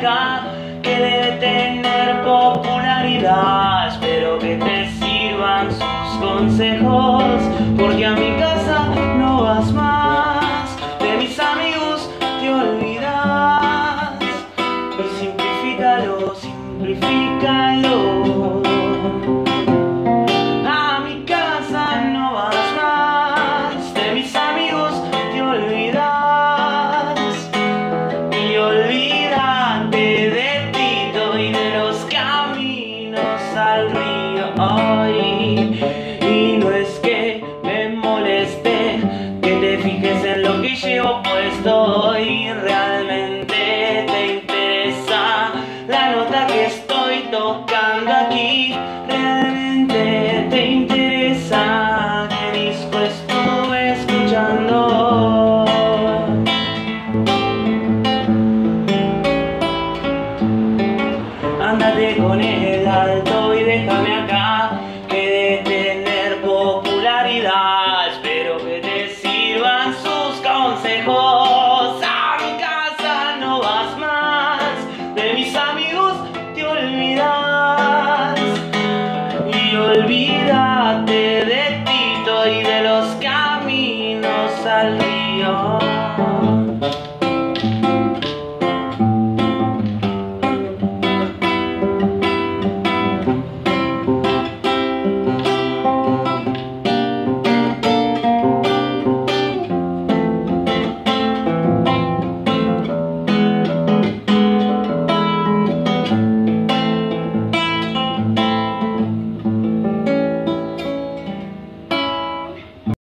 que debe tener popularidad. Espero que te sirvan sus consejos, porque a mi casa no vas más. De mis amigos te olvidas. Y simplifícalo, simplifícalo. Y no es que me moleste que te fijes en lo que llevo puesto hoy. Realmente te interesa la nota que estoy tocando aquí. vamos al río.